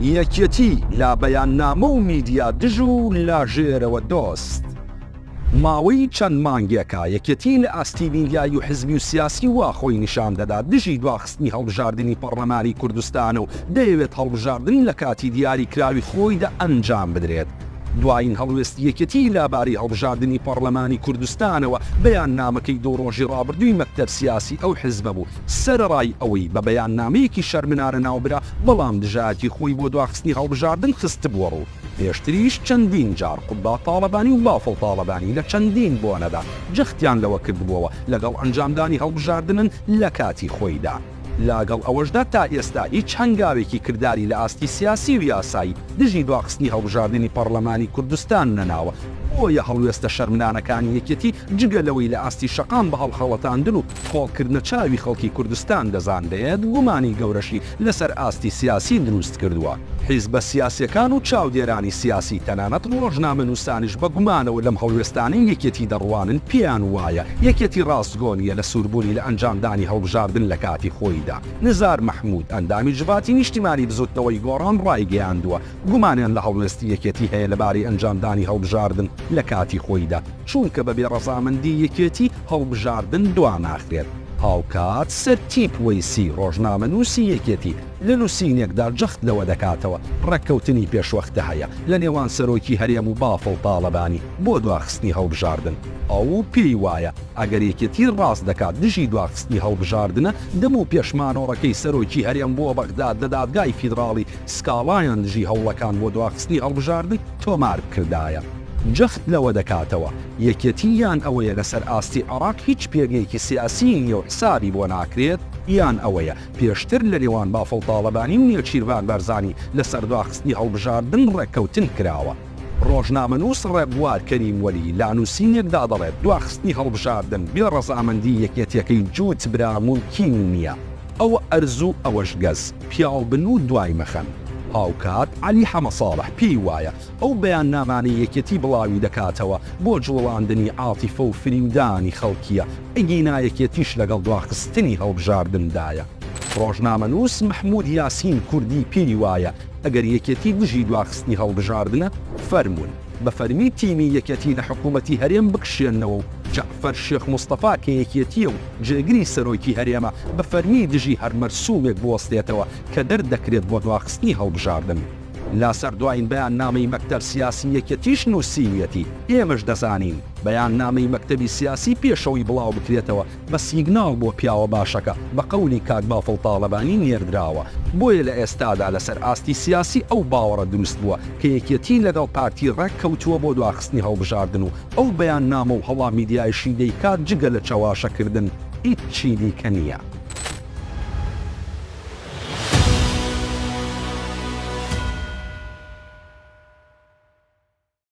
یەکێتی لە بەیاننامە و میدیا دژ و لە ژێرەوە دۆست. ماوەی چەند مانگێکە یەکێتی لە ئاستی میدیایی و حزبی و سیاسی وا خۆی نیشان دەدات دژی دواخستنی هەڵبژاردنی پەڕڵەمانی کوردستانە و دەیەوێت هەڵبژاردن لە کاتی دیاری کراوی خۆیدا ئەنجام بدرێت. دوایین هەڵوێستی یەکێتی لە بارەی هەڵبژاردنی پەڕڵەمانی کوردستانەوە بەیاننامەکەی دوو ڕۆژی ڕابردووی مەکتەب سیاسی ئەو حزبە بوو سەرەڕای ئەوەی بە بەیاننامەیەکی شەرمنانە ناوبرا، بەڵام دژایەتی خۆی بۆ دواخستنی هەڵبژاردن خستبووەڕوو. پێشتریش چەندین جار قوباد تاڵەبانی و بافڵ تاڵەبانی لە چەندین بۆنەدا جەختیان لەوە کردبووەوە، لەگەڵ ئەنجامدانی هەڵبژاردنن لە کاتی خۆیدا. لاگەڵ ئەوەشدا تا ئێستا هیچ هەنگاوێکی کرداری لە ئاستی سیاسی و یاسایی دژی دواخستنی هەڵبژاردنی پەڕڵەمانی کوردستان نەناوە، بۆیە هەڵوێستە شەرمنانەکانی یەکێتی جگە لەوەی لە ئاستی شەقام بە هەڵخەڵەتاندن و خۆڵکردنە چاوی خەڵکی کوردستان دەزانرێت، گومانی گەورەشی لەسەر ئاستی سیاسی دروست کردووە. حیزبە سیاسیەکان و چاودێرانی سیاسی، تەنانەت ڕۆژنامەنووسانیش بە گومانەوە لەم هەڵوێستانەی یەکێتی دەڕوانن، پێیان وایە یەکێتی ڕاستگۆ نییە لە سووربوونی لە ئەنجامدانی هەڵبژاردن لە کاتی خۆیدا. نزار مەحموود، ئەندامی جڤاتی نیشتیمانی بزووتنەوەی گۆڕان ڕایگەیاندووە، گومانیان لە هەڵوێستی یەکێتی هەیە لەبارەی ئەنجامدانی هەڵبژاردن لە کاتی خۆیدا، چونکە بەبێ ڕەزامەندی یەکێتی هەڵبژاردن دواناخرێت. هاوکات سەر تیپ وەیسی ڕۆژنامەنووسی یەکێتی لە نووسینێکدا جەخت لەوە دەکاتەوە، ڕێککەوتنی پێشوەختە هەیە لە نێوان سەرۆکی هەرێم و بافڵ تاڵەبانی بۆ دواخستنی هەڵبژاردن. ئەو پێی وایە ئەگەر یەکێتی ڕاست دەکات دژی دواخستنی هەڵبژاردنە، دەموو پێش مانۆڕەکەی سەرۆکی هەرێم بۆ بەغداد لە دادگای فیدراڵی سکاڵایان دژی هەوڵەکان بۆ دواخستنی هەڵبژاردن تۆمارکردایە، جەخت لەوە دەکاتەوە، یەکێتی یان ئەوەیە لەسەر ئاستی عێراق هیچ پێگەیەکی سیاسیی نییە و حسابی بۆ ناکرێت، یان ئەوەیە پێشتر لە نێوان بافڵ تاڵەبانی و نێچیرڤان بارزانی لەسەر دواخستنی هەڵبژاردن ڕێککەوتن کراوە. ڕۆژنامەنووس ڕێبوار کەریم وەلی لە نووسینێکدا دەڵێت، دواخستنی هەڵبژاردن بێ ڕەزامەندیی یەکێتییەکەی جووت برا مومکین نییە، ئەوە ئەرز و ئەوەش گەز. پیاو بن و دوای مەخەن. هاوکات عەلی حەمەساڵح پێی وایە ئەو بەیاننامانەی یەکێتی بڵاوی دەکاتەوە بۆ جوڵاندنی عاتیفە و فریودانی خەڵکیە، ئەگینا یەکێتیش لەگەڵ دواخستنی هەڵبژاردندایە. ڕۆژنامەنووس مەحمود یاسین کوردی پێی وایە ئەگەر یەکێتی دژی دواخستنی هەڵبژاردنە، فەرموون. بە فەرمی تیمی یەکێتی لە حکوومەتی هەرێم بکشێننەوە و جەعفەر شێخ مستەفا کە یەکێتییە و جێگری سەرۆکی هەرێمە، بە فەرمی دژی هەر مەرسوومێک بوەستێتەوە کە دەردەکرێت بۆ دواخستنی هەڵبژاردن. لەسەر دواین بەیاننامەی مەکتەب سیاسی یەکێتیش نووسیویەتی، ئێمەش دەزانین بەیاننامەی مەکتەبی سیاسی پێشەوەی بڵاو بکرێتەوە بە سیگناڵ بۆ پیاوە باشەکە، بە قەولی کاک بافڵ تاڵەبانی نێردراوە، بۆیە لە ئێستادا لەسەر ئاستی سیاسی ئەو باوەڕە دروست بووە کە یەکێتی لەگەڵ پارتی ڕێک کەوتووە بۆ دواخستنی هەڵبژاردن و ئەو بەیاننامە و هەوا میدیایشی دەیکات جگە لە چەواشە کردن هیچی دیکە نییە.